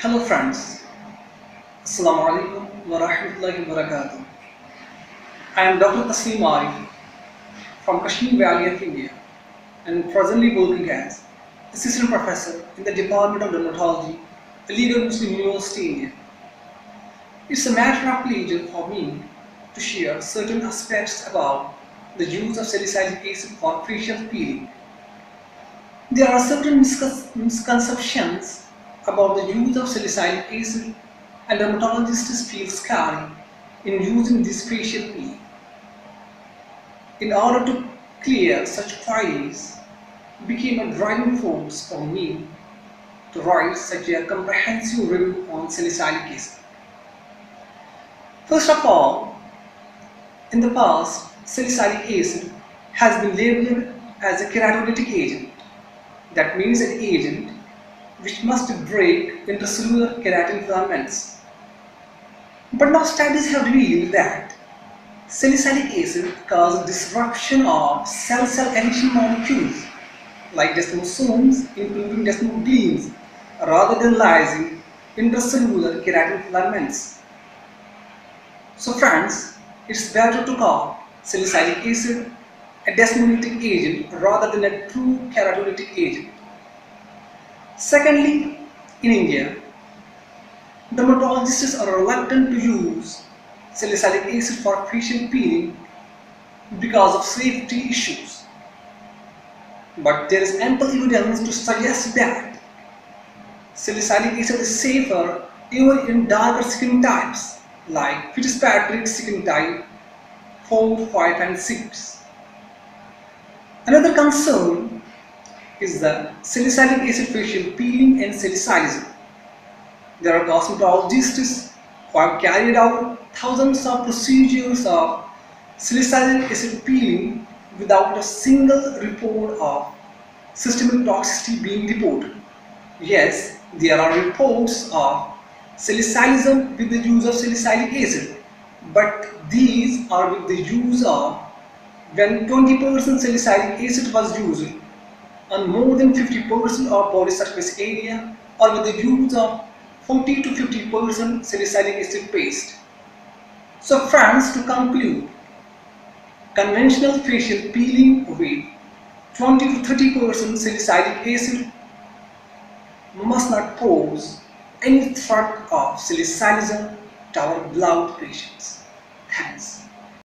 Hello friends. Assalamu alaikum wa rahmatullahi wa barakatuh. I am Dr. Tasneem Arif from Kashmir Valley of India and presently working as Assistant Professor in the Department of Dermatology, Aligarh Muslim University, India. It's a matter of pleasure for me to share certain aspects about the use of salicylic acid for facial peeling. There are certain misconceptions about the use of salicylic acid and dermatologists feel scary in using this facial peel. In order to clear such queries, became a driving force for me to write such a comprehensive review on salicylic acid. First of all, in the past, salicylic acid has been labeled as a keratolytic agent. That means an agent which must break into intracellular keratin filaments. But now studies have revealed that salicylic acid causes disruption of cell-cell adhesion molecules like desmosomes including desmogleins rather than lysing intracellular keratin filaments. So friends, it's better to call salicylic acid a desmolytic agent rather than a true keratolytic agent. Secondly, in India, dermatologists are reluctant to use salicylic acid for facial peeling because of safety issues. But there is ample evidence to suggest that salicylic acid is safer even in darker skin types like Fitzpatrick skin type 4, 5 and 6. Another concern is the salicylic acid facial peeling and salicylism. There are cosmetologists who have carried out thousands of procedures of salicylic acid peeling without a single report of systemic toxicity being reported. Yes, there are reports of salicylism with the use of salicylic acid, but these are with the use of when 20% salicylic acid was used on more than 50% of body surface area or with the use of 40 to 50% salicylic acid paste. So friends, to conclude, conventional facial peeling with 20 to 30% salicylic acid must not pose any threat of salicylism to our beloved patients. Thanks.